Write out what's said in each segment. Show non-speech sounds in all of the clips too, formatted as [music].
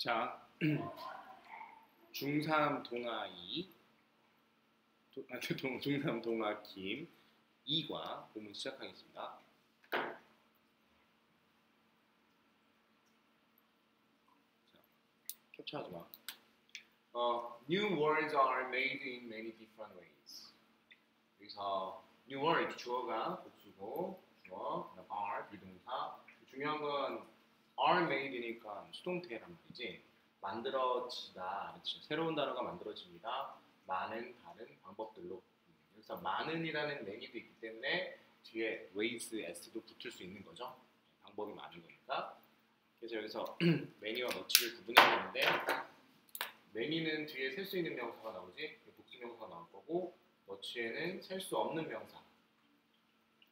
자, 중3 동아 2, 도, 아, 동, 중3 동아 김 2과 본문 시작하겠습니다. 자, 캡처하지 마. 어, new words are made in many different ways. 여기서 new word 주어가 복수고 주어, are 비동사. 중요한 건 are made니까 수동태란 말이지. 만들어지다. 그렇죠. 새로운 단어가 만들어집니다. 많은 다른 방법들로. 그래서 많은이라는 many도 있기 때문에 뒤에 ways, s도 붙을 수 있는 거죠. 방법이 많은 거니까. 그래서 여기서 [clears throat] many와 much를 구분해보는데 many는 뒤에 셀 수 있는 명사가 나오지 복수 명사가 나올 거고 much에는 셀 수 없는 명사.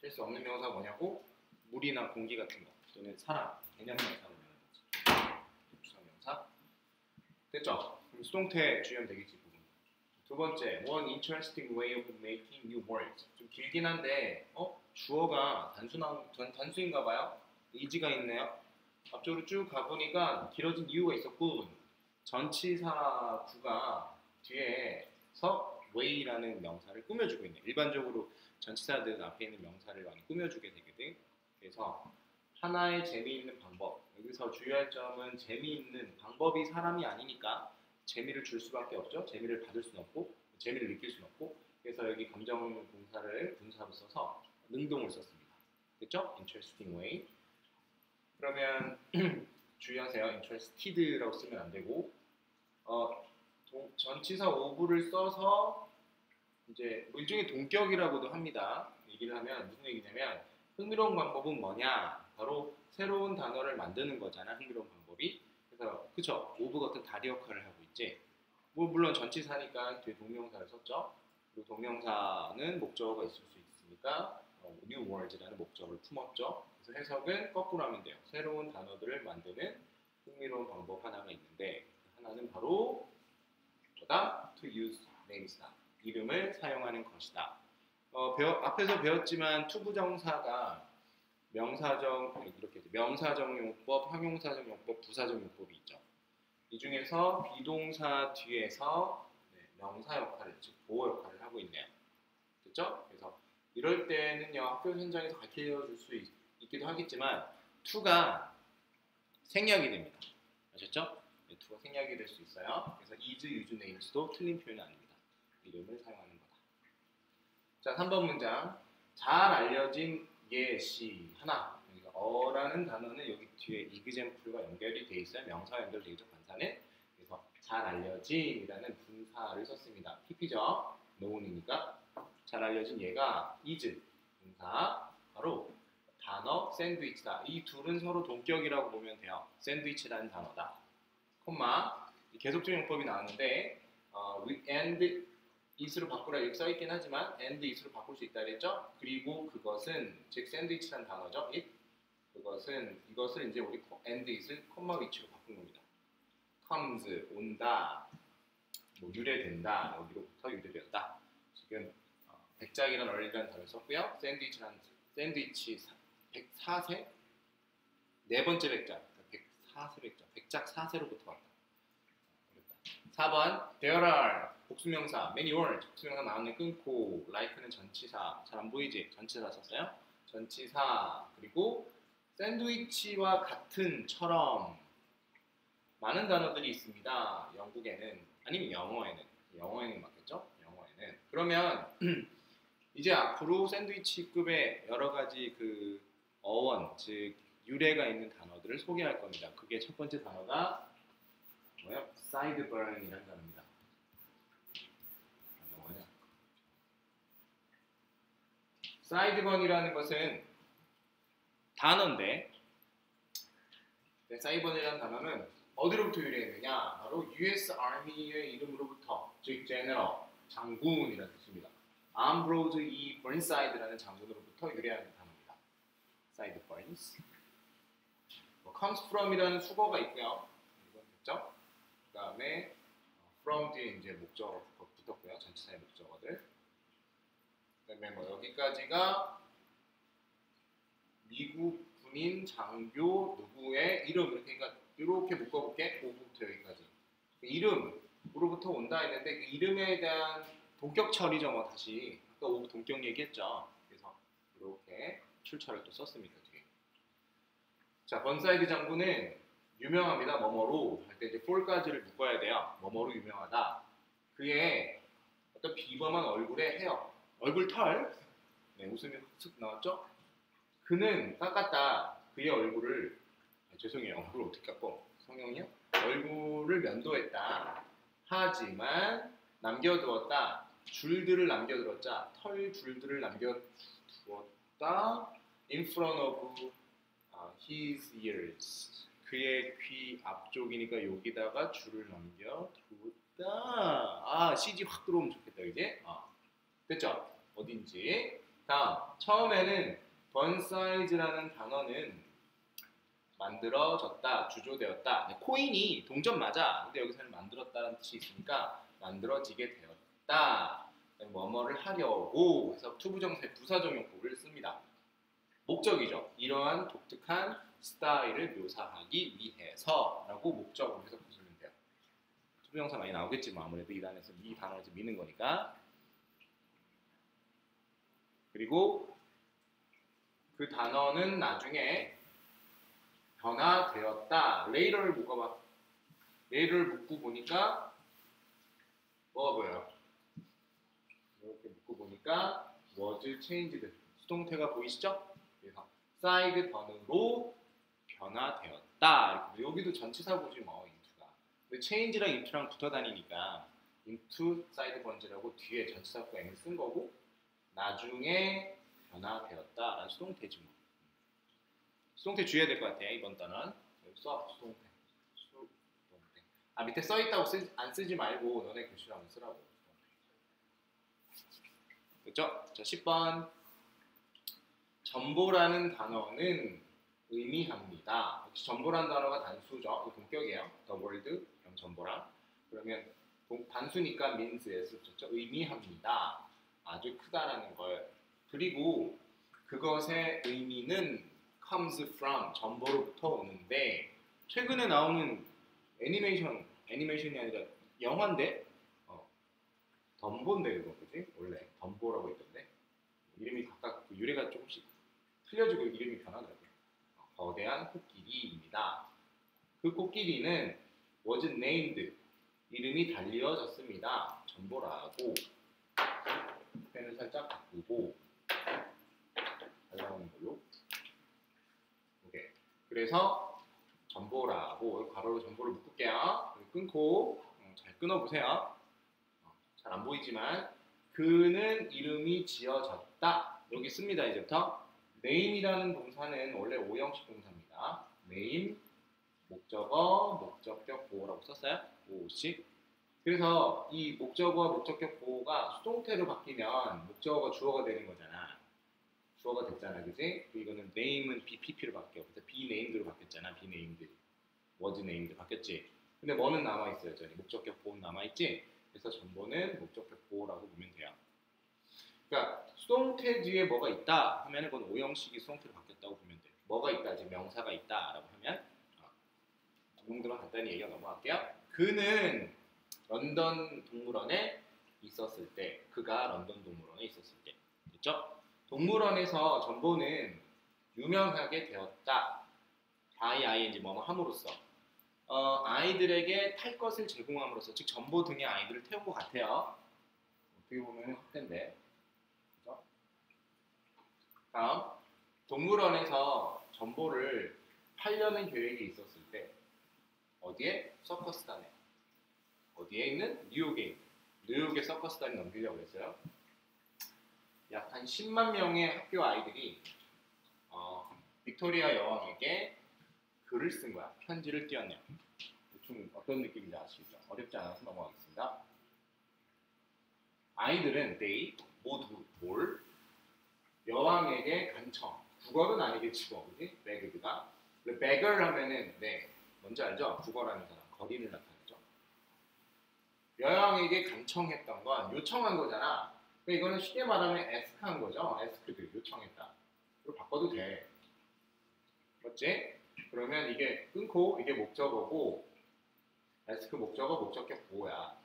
셀 수 없는 명사가 뭐냐고 물이나 공기 같은 거 또는 사람 개념 명사로 말하는 거지. 부사 명사. 됐죠? 그럼 수동태 주의하면 되겠지. 두 번째, one interesting way of making new words. 좀 길긴 한데, 어 주어가 단순한 단, 단수인가 봐요. 이지가 있네요. 앞쪽으로 쭉 가보니까 길어진 이유가 있었고 전치사 구가 뒤에서 way라는 명사를 꾸며주고 있네. 일반적으로 전치사들은 앞에 있는 명사를 많이 꾸며주게 되거든. 그래서 하나의 재미있는 방법. 여기서 주의할 점은 재미있는 방법이 사람이 아니니까 재미를 줄 수밖에 없죠. 재미를 받을 수는 없고 재미를 느낄 수는 없고 그래서 여기 감정 동사를 분사로 써서 능동을 썼습니다. 됐죠? interesting way. 그러면 [clears throat] 주의하세요. interested라고 쓰면 안 되고 어, 동, 전치사 of를 써서 이제 뭐 일종의 동격이라고도 합니다. 얘기를 하면 무슨 얘기냐면 흥미로운 방법은 뭐냐? 바로 새로운 단어를 만드는 거잖아. 흥미로운 방법이. 그래서 그쵸? of 같은 다리 역할을 하고 있지. 뭐 물론 전치사니까 뒤에 동명사를 썼죠. 그리고 동명사는 목적어가 있을 수 있으니까 어, new words라는 목적을 품었죠. 그래서 해석은 거꾸로 하면 돼요. 새로운 단어들을 만드는 흥미로운 방법 하나가 있는데 그 하나는 바로 뭐다? To use names다. 이름을 사용하는 것이다. 어, 배워, 앞에서 배웠지만 to부정사가 명사적 이렇게 명사적 용법, 형용사적 용법, 부사적 용법이 있죠. 이 중에서 비동사 뒤에서 네, 명사 역할을 즉 보어 역할을 하고 있네요. 됐죠? 그래서 이럴 때는요 학교 현장에서 가르쳐 줄 수 있기도 하겠지만 투가 생략이 됩니다. 아셨죠? 네, 투가 생략이 될 수 있어요. 그래서 is, use, names도 틀린 표현은 아닙니다. 이름을 사용하는 거다. 자, 3번 문장. 잘 알려진 예시 하나. 그러니까 어라는 단어는 여기 뒤에 이그젠플과 연결이 돼 있어요. 명사 연결돼 있죠. 관사는. 그래서 잘 알려진이라는 분사를 썼습니다. PP죠. known이니까. 잘 알려진 얘가 is 분사 바로 단어 샌드위치다. 이 둘은 서로 동격이라고 보면 돼요. 샌드위치라는 단어다. 콤마 계속적 용법이 나왔는데 어, and it으로 바꾸라 이렇게 써 있긴 하지만 and it으로 바꿀 수 있다 그랬죠? 그리고 그것은 즉 샌드위치라는 단어죠. it 그것은 이것을 이제 우리 and it을 콤마 위치로 바꾼 겁니다. comes 온다 뭐 유래된다 여기로부터 유래되었다. 지금 어, 백작이라는 어린이라는 단어를 썼고요. 샌드위치라는 샌드위치 104세 네 번째 백작 104세 백작 백작 4세로부터 왔다. 어렵다. 4번 there are 복수명사 many words 복수명사 나오는 끊고 like는 전치사 잘 안 보이지? 전치사 썼어요? 전치사 그리고 샌드위치와 같은처럼 많은 단어들이 있습니다. 영국에는 아니면 영어에는 영어에는 맞겠죠? 영어에는 그러면 [clears throat] 이제 앞으로 샌드위치급의 여러 가지 그 어원 즉 유래가 있는 단어들을 소개할 겁니다. 그게 첫 번째 단어가 뭐야? sideBurn이라는 단어입니다. 뭐냐? sideBurn이라는 것은 단어인데 네, sideburn이라는 단어는 어디로부터 유래했느냐? 바로 U.S. Army의 이름으로부터 즉 General 장군이라는 뜻입니다. 암브로즈 E. 버인사이드라는 장군으로부터 유래하는 단어입니다. sideburns. 뭐, comes from이라는 숙어가 있고요. 이건 됐죠? 그 다음에 from 뒤에 이제 목적어 붙었고요. 전치사의 목적어들. 그다음에 뭐 여기까지가 미국 군인 장교 누구의 이름 이렇게 그러니까 이렇게 묶어볼게. of부터 여기까지. 그 이름으로부터 온다 했는데 그 이름에 대한 동격 처리죠. 뭐 다시 아까 of 동격 얘기했죠. 그래서 이렇게 출처를 또 썼습니다. 뒤에. 자, 번사이드 장군은 유명합니다. 뭐뭐로 할 때 이제 for까지를 묶어야 돼요. 뭐뭐로 유명하다. 그의 어떤 비범한 얼굴에 헤어, 얼굴 털, 네, 웃음이 슥 나왔죠? 그는 깎았다. 그의 얼굴을 아, 죄송해요. 얼굴 어떻게 깎고 성형이요? 얼굴을 면도했다. 하지만 남겨두었다. 줄들을 남겨두었자 털 줄들을 남겨두었다. In front of 아, his ears. 그의 귀 앞쪽이니까 여기다가 줄을 남겨두었다. 아 CG 확 들어오면 좋겠다, 이제. 아, 됐죠? 어딘지. 다음 처음에는 burnsides라는 단어는 만들어졌다, 주조되었다. 네, coin이 동전 맞아. 근데 여기서는 만들었다는 뜻이 있으니까 만들어지게 되었다. 뭐뭐를 하려고 해서 to부정사 부사적용법을 씁니다. 목적이죠. 이러한 독특한 스타일을 묘사하기 위해서라고 목적으로 해서 보시면 돼요. to부정사 많이 나오겠지만 아무래도 이 단에서 이 단어를 좀 미는 거니까. 그리고 그 단어는 나중에 변화되었다. later를 묶어봐. later를 묶고 보니까 뭐가 보여요? 이렇게 묶고 보니까 was changed. 수동태가 보이시죠? 그래서 sideburn으로 변화되었다. 여기도 전치사 보지 뭐 into가. 근데 change랑 into랑 붙어 다니니까 into side 번지라고 뒤에 전치사과 m을 쓴 거고 나중에 변화되었다라는 수동태지 뭐. 수동태 주의해야 될 것 같아 이번 단은 써 수동태. 수동태. 아 밑에 써 있다고 쓰, 안 쓰지 말고 너네 교실에 한번 쓰라고. 그죠? 자 10번. 전보라는 단어는 의미합니다. 역시 전보라는 단어가 단수죠. 동격이에요. The word 전보랑 그러면 동- 단수니까 means에서 붙였죠? 의미합니다 아주 크다라는 걸. 그리고 그것의 의미는 comes from 전보로부터 오는데 최근에 나오는 애니메이션 애니메이션이 아니라 영화인데? 어, 덤보인데 그거 그지? 원래 덤보라고 있던데? 이름이 각각 그 유래가 조금씩 틀려지고 이름이 변하더라고요. 어, 거대한 코끼리입니다. 그 코끼리는 was named. 이름이 달리어졌습니다. 전보라고 펜을 살짝 바꾸고 잘 나오는 걸로 오케이. 그래서 전보라고 가로로 전보를 묶을게요. 끊고 음, 잘 끊어보세요. 잘 안 보이지만 그는 이름이 지어졌다. 여기 씁니다 이제부터. name이라는 동사는 원래 오형식 동사입니다. name 목적어 목적격 보호라고 썼어요. 오식. 그래서 이 목적어와 목적격 보호가 수동태로 바뀌면 목적어가 주어가 되는 거잖아. 주어가 됐잖아, 그지? 이거는 name은 BPP로 바뀌어. 그래서 be named로 바뀌었잖아, was named 바뀌었지. 근데 뭐는 남아 있어요, 여전히 목적격 보호는 남아 있지. 그래서 전보는 목적격 보호라고 보면 돼요. 그러니까 수동태 뒤에 뭐가 있다 하면 은 그건 오형식이 수동태로 바뀌었다고 보면 돼. 뭐가 있다, 지금 명사가 있다라고 하면 어, 그 정도만 간단히 얘기하 넘어갈게요. 그는 런던 동물원에 있었을 때, 그가 런던 동물원에 있었을 때, 됐죠? 동물원에서 전보는 유명하게 되었다. by ing 뭐뭐 함으로써 어, 아이들에게 탈 것을 제공함으로써 즉 전보 등의 아이들을 태운 것 같아요. 어떻게 보면 확대인데. 그죠? 다음 동물원에서 전보를 팔려는 계획이 있었을 때 어디에 서커스단에 어디에 있는 뉴욕에 있는 뉴욕의 서커스단에 넘기려고 했어요. 약 한 10만 명의 학교 아이들이 어, 빅토리아 여왕에게 글을 쓴 거야. 편지를 띄웠냐. 대충 어떤 느낌인지 아시겠죠? 어렵지 않아서 넘어가겠습니다. 아이들은 they 모두 뭘 여왕에게 간청. 국어는 아니겠지 뭐, 그지? 베그드가. 베걸 하면은 네, 뭔지 알죠? 국어라는 사람 거리를 나타내죠. 여왕에게 간청했던 건 요청한 거잖아. 그러니까 이거는 쉽게 말하면 ask한 거죠. asked 요청했다. 그리고 바꿔도 돼. 맞지? 그러면 이게 끊고 이게 목적어고 그 목적어 목적격 보어야.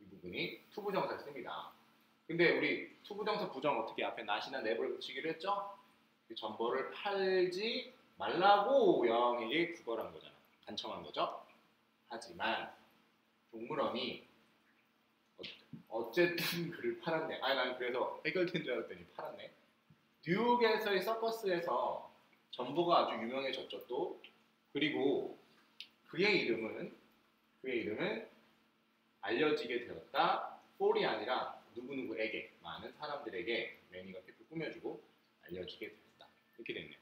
이 부분이 to부정사 씁니다. 근데 우리 to부정사 부정 어떻게 앞에 not이나 never를 붙이기로 했죠? 그 전보를 팔지 말라고 여왕에게 구걸한 거잖아. 간청한 거죠. 하지만 동물원이 어- 어쨌든 그를 팔았네. 아니 난 그래서 해결된 줄 알았더니 팔았네. 뉴욕에서의 서커스에서 전보가 아주 유명해졌죠 또. 그리고 그의 이름은 그의 이름은 알려지게 되었다. 폴이 아니라 누구누구에게 많은 사람들에게 매니가 캡을 꾸며주고 알려지게 되었다. 이렇게 됐네요.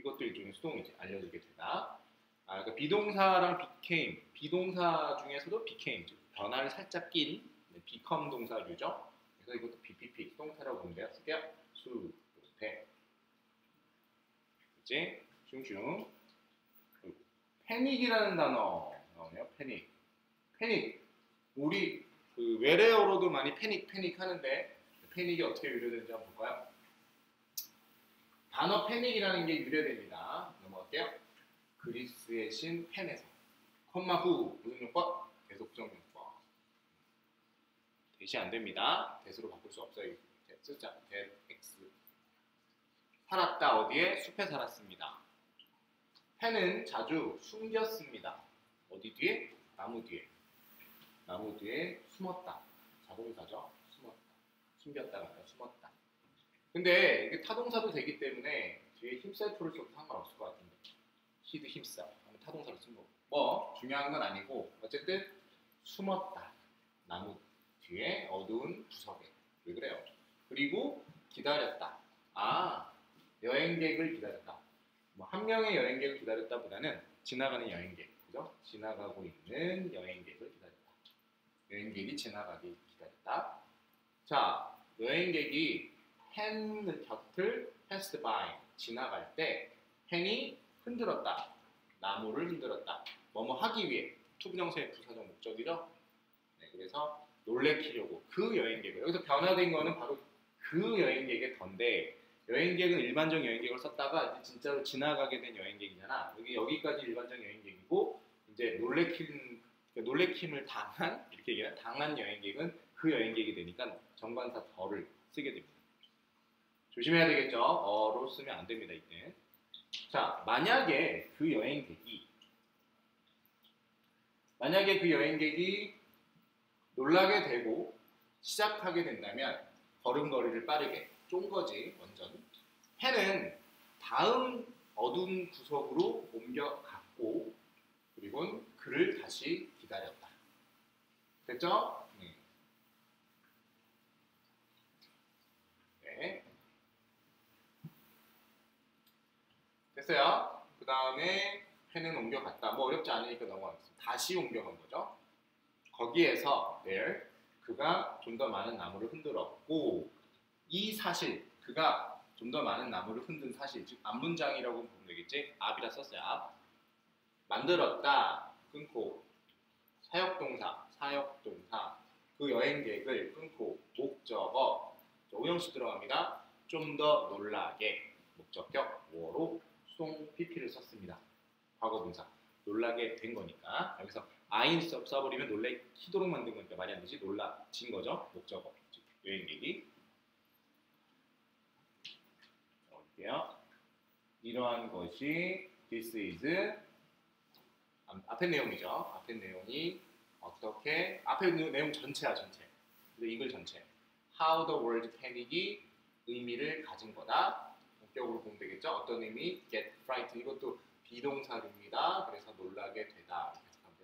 이것도 일종의 수동이지. 알려지게 되다. 아, 그러니까 비동사랑 became, 비동사 중에서도 became, 즉 변화를 살짝 낀 네, become 동사류죠. 그래서 이것도 BPP 수동태라고 보면 돼요. 쓸게요. 수, 대. 이제 슝슝. 그리고 패닉이라는 단어 나오네요. 패닉. 패닉. 우리 그 외래어로도 많이 패닉 패닉 하는데 패닉이 어떻게 유래되는지 한번 볼까요? 단어 패닉이라는 게 유래됩니다. 넘어갈게요. 그리스의 신 펜에서 콤마 후 무슨 용법? 계속적 용법 대시 안 됩니다. 대수로 바꿀 수 없어요. 숫자 대 x 살았다 어디에? 숲에 살았습니다. 펜은 자주 숨겼습니다. 어디 뒤에? 나무 뒤에. 나무 뒤에 숨었다. 자동사죠. 숨었다. 숨겼다가 아니라 숨었다. 근데 이게 타동사도 되기 때문에 뒤에 힘셀프를 써도 상관없을 것 같은데. 히드 힘싸. 하면 타동사를 쓴 거고. 뭐 중요한 건 아니고 어쨌든 숨었다. 나무 뒤에 어두운 구석에. 왜 그래요? 그리고 기다렸다. 아 여행객을 기다렸다. 뭐 한 명의 여행객을 기다렸다보다는 지나가는 여행객, 그죠? 지나가고 있는 여행객을 기다렸다. 여행객이 지나가기 기다렸다. 자, 여행객이 Pan 곁을 passed 지나갈 때 Pan이 흔들었다. 나무를 흔들었다. 뭐뭐 하기 위해 to부정사의 부사적 목적이죠. 네, 그래서 놀래키려고 그 여행객을 여기서 변화된 거는 바로 그 여행객의 던데 여행객은 일반적 여행객을 썼다가 진짜로 지나가게 된 여행객이잖아. 여기 여기까지 일반적 여행객이고 이제 놀래킨 그러니까 놀래킴을 당한 이렇게 얘기하면 당한 여행객은 그 여행객이 되니까 정관사 더를 쓰게 됩니다. 조심해야 되겠죠. 어로 쓰면 안 됩니다 이때. 자 만약에 그 여행객이 만약에 그 여행객이 놀라게 되고 시작하게 된다면 걸음걸이를 빠르게 쫀 거지 완전. 해는 다음 어두운 구석으로 옮겨갔고 그리고 그를 다시 기다렸다. 됐죠? 네. 네. 됐어요. 그 다음에 해는 옮겨갔다. 뭐 어렵지 않으니까 넘어가겠습니다. 다시 옮겨간 거죠. 거기에서 there 그가 좀 더 많은 나무를 흔들었고 이 사실 그가 좀 더 많은 나무를 흔든 사실 즉 앞문장이라고 보면 되겠지? 앞이라 썼어요. 앞. 만들었다. 끊고. 사역동사 사역동사. 그 여행객을 끊고 목적어. 자, 오형식 들어갑니다. 좀 더 놀라게. 목적격 워로? 수동 pp를 썼습니다. 과거분사. 놀라게 된 거니까. 여기서 아인 써- 써버리면 놀래키도록 만든 거니까 말이 안 되지? 놀라진 거죠? 목적어. 즉 여행객이 볼게요? 이러한 것이 this is 앞- 앞에 내용이죠. 앞에 내용이 어떻게 앞에 내- 내용 전체야 전체. 근데 이글 전체. how the word panic이 의미를 가진 거다. 동격으로 보면 되겠죠? 어떤 의미? get frightened 이것도 비동사입니다. 그래서 놀라게 되다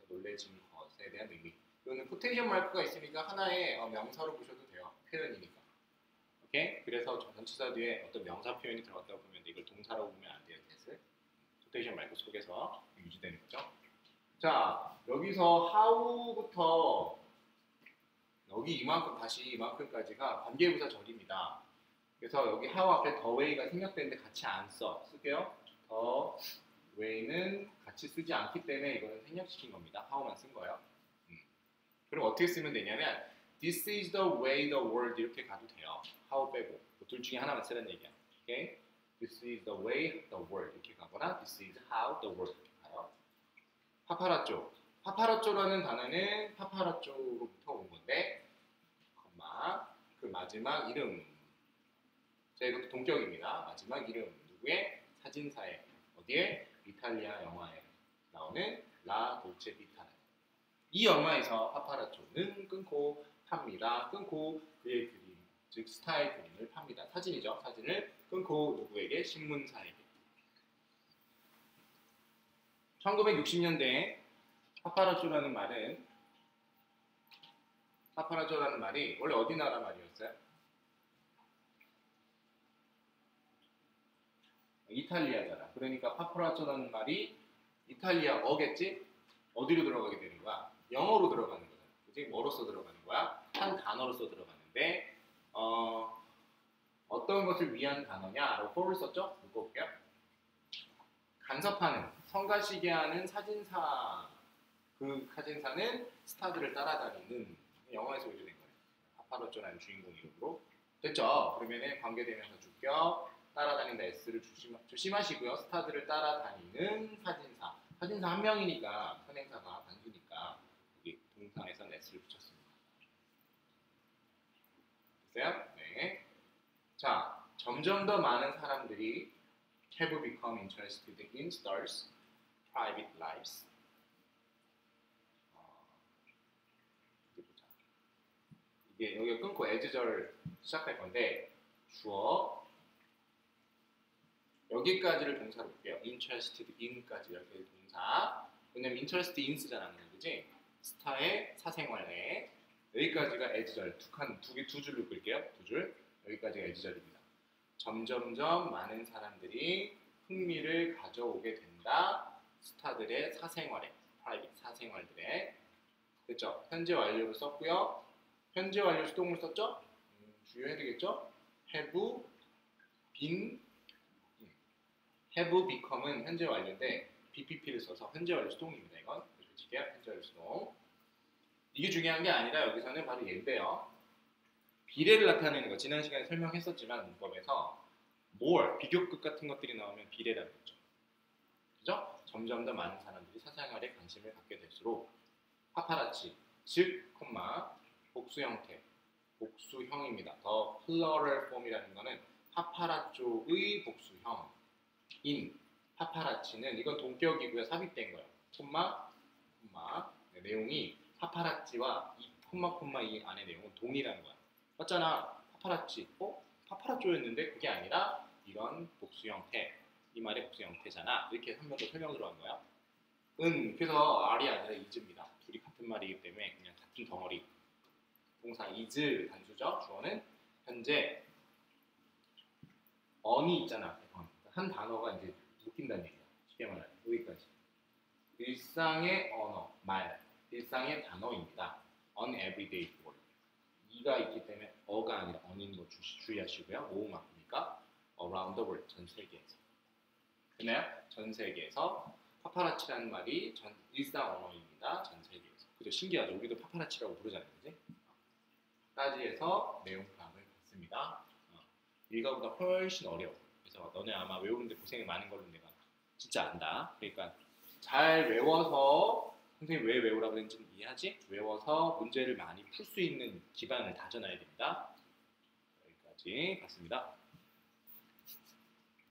놀래진 것에 대한 의미 이거는 포텐셜 마크가 있으니까 하나의 어, 명사로 보셔도 돼요 표현이니까 오케이 그래서 전치사 뒤에 어떤 명사 표현이 들어갔다고 보면 돼. 이걸 동사라고 보면 안 돼요 뜻을 quotation mark 속에서 유지되는 거죠 자 여기서 how부터 여기 이만큼 다시 이만큼까지가 관계부사 절입니다. 그래서 여기 how 앞에 the way가 생략되는데 같이 안 써. 쓸게요. the way는 같이 쓰지 않기 때문에 이거는 생략시킨 겁니다. how만 쓴 거예요. 음. 그럼 어떻게 쓰면 되냐면 this is the way the world 이렇게 가도 돼요. how 빼고 그둘 중에 하나만 쓰는 얘기야. 오케이? This is the way the world 이렇게 가거나 This is how the world 이렇게 가요. 파파라쪼. 파파라쪼라는 단어는 파파라쪼로부터 온 건데, 컴마 그 마지막 이름. 자 이것도 동격입니다. 마지막 이름 누구의 사진사의 어디에 이탈리아 영화에 나오는 라 돌체 비타라. 이 영화에서 파파라쪼는 끊고 팝니다. 끊고 그의 그림, 즉 스타의 그림을 팝니다. 사진이죠. 사진을 끊고 누구에게 신문사에게. 1960년대에 파파라쪼라는 말은 파파라쪼라는 말이 원래 어디 나라 말이었어요? 이탈리아잖아. 그러니까 파파라쪼라는 말이 이탈리아어겠지? 어디로 들어가게 되는 거야? 영어로 들어가는 거잖아. 그지? 뭐로써 들어가는 거야? 한 단어로서 들어가는데 어, 어떤 것을 위한 단어냐 라고 for를 썼죠? 묶어볼게요. 간섭하는, 성가시게 하는 사진사 그 사진사는 스타들을 따라다니는 영화에서 오게 된 거예요. 파파로쪼라는 주인공 이름으로 됐죠? 그러면은 관계되면서 주격 따라다닌다 S를 조심, 조심하시고요. 스타들을 따라다니는 사진사 사진사 한 명이니까 선행사가 단수니까 여기 동사에서는 S를 붙였습니다. 됐어요? 네. 자, 점점 더 많은 사람들이 have become interested in stars' private lives. 어. 이게 여기 끊고 as절 시작할 건데 주어 여기까지를 동사로 볼게요. interested in까지 이렇게 동사. 왜냐면 interested in 쓰잖아, 그지? 스타의 사생활에 여기까지가 as절 두칸두개두 줄로 끌게요. 두 줄. 여기까지가 as절입니다. 점점점 많은 사람들이 흥미를 가져오게 된다. 스타들의 사생활에, 프라이빗 사생활들에. 됐죠? 현재 완료를 썼고요. 현재 완료 수동을 썼죠? 음, 주의해야 되겠죠? have been 음, have become은 현재 완료인데 BPP를 써서 현재 완료 수동입니다. 이건 솔직히 현재 완료 수동. 이게 중요한 게 아니라 여기서는 바로 얘인데요. 비례를 나타내는 거 지난 시간에 설명했었지만 문법에서 more 비교급 같은 것들이 나오면 비례라는 거죠. 그죠? 점점 더 많은 사람들이 사생활에 관심을 갖게 될수록 파파라치 즉 콤마 복수 형태 복수형입니다. the plural form이라는 거는 paparazzo의 복수형 인 파파라치는 이건 동격이고요 삽입된 거예요. 콤마 콤마 네, 내용이 파파라치와 이 콤마 콤마 이 안에 내용은 동일한 거야. 맞잖아. 파파라치. 어? paparazzo였는데 그게 아니라 이런 복수 형태. 이 말의 복수 형태잖아. 이렇게 한 번 더 설명 들어간 거야. 은 그래서 R이 아니라 is입니다. 둘이 같은 말이기 때문에 그냥 같은 덩어리. 동사 is 단수죠. 주어는 현재 on이 있잖아. 한 단어가 이제 묶인다는 얘기야. 쉽게 말하면 여기까지. 일상의 언어, 말, 일상의 단어입니다. on everyday word. 이가 있기 때문에 어가 아니라 on인 거 주, 주의하시고요. 오음 앞이니까 around the world 전 세계에서. 됐나요? 전 세계에서 파파라치라는 말이 전 일상 언어입니다. 전 세계에서. 그죠? 신기하죠? 우리도 파파라치라고 부르잖아요. 그지? 까지해서 내용 파악을 했습니다. 어, 이거보다 훨씬 어려워. 그래서 너네 아마 외우는데 고생이 많은 걸로 내가 진짜 안다. 그러니까 잘 외워서 선생님 왜 외우라고 했는지 이해하지? 외워서 문제를 많이 풀 수 있는 기반을 다져놔야 됩니다. 여기까지 봤습니다.